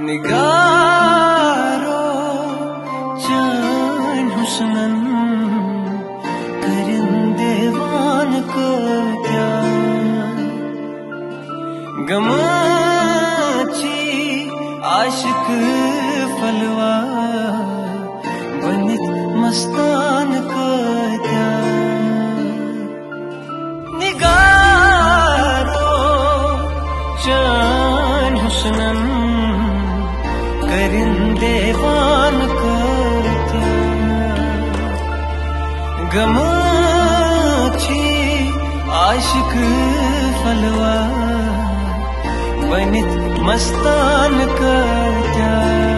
निगारो चान हुस्नन करिंदेवान को क्या गमाची आशिक फलवा बनित मस्तान को क्या निगारो चान हुस्नन करिंदेवान वान क्या? गमाची आशिक फलवा बनित मस्तान का क्या?